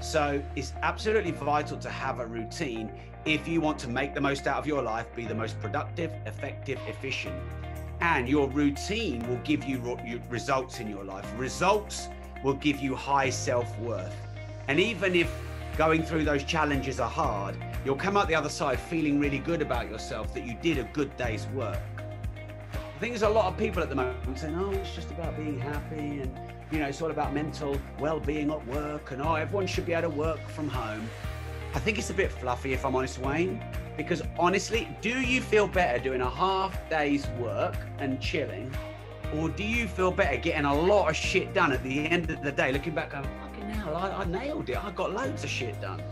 So it's absolutely vital to have a routine if you want to make the most out of your life, be the most productive, effective, efficient. And your routine will give you results in your life. Results will give you high self worth. And even if going through those challenges are hard, you'll come out the other side feeling really good about yourself that you did a good day's work. I think there's a lot of people at the moment saying, oh, it's just about being happy and, you know, it's all about mental well being at work and, oh, everyone should be able to work from home. I think it's a bit fluffy, if I'm honest, Wayne, because honestly, do you feel better doing a half day's work and chilling? Or do you feel better getting a lot of shit done at the end of the day, looking back, going, fucking hell, I, I nailed it. I got loads of shit done.